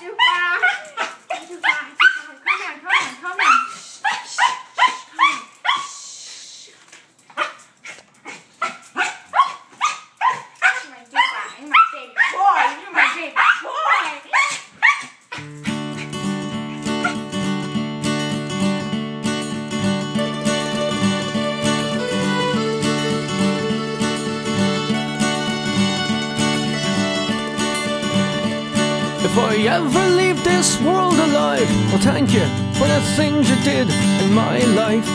Chưa qua, không. If I ever leave this world alive, I'll thank you for the things you did in my life.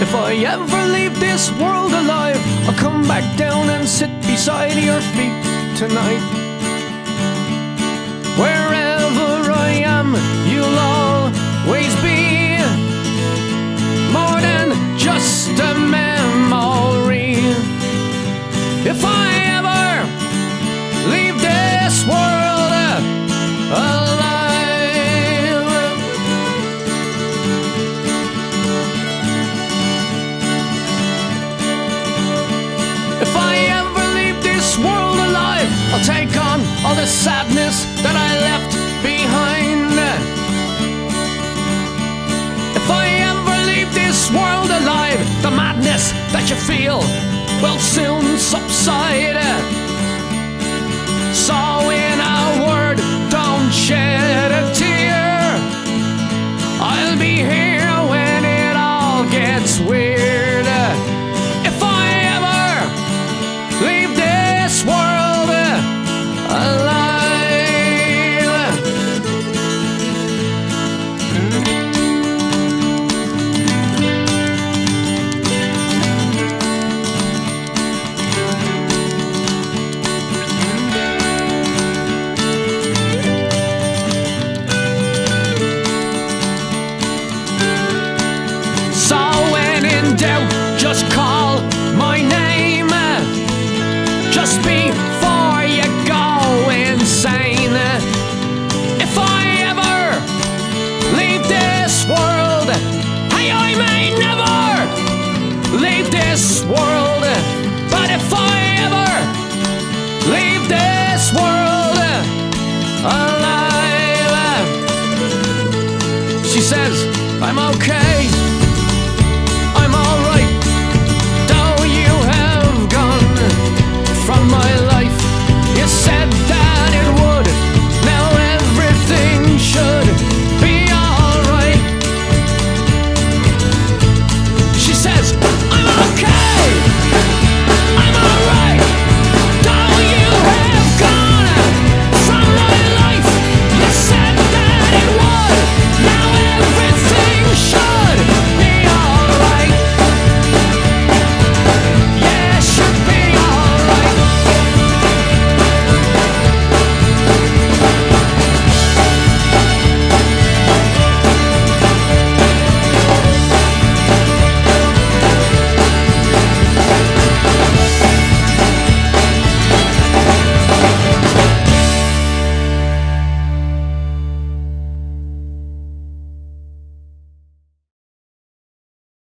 If I ever leave this world alive, I'll come back down and sit beside your feet tonight. Wherever I am, you'll always be more than just a memory. If I the sadness that I left behind. If I ever leave this world alive, the madness that you feel will soon subside. Just call my name. Just before you go insane. If I ever leave this world, hey, I may never leave this world. But if I ever leave this world alive, she says, I'm okay.